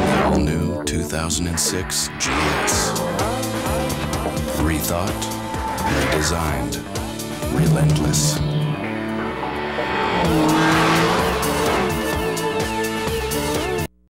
All new 2006 GS. Rethought, redesigned, relentless.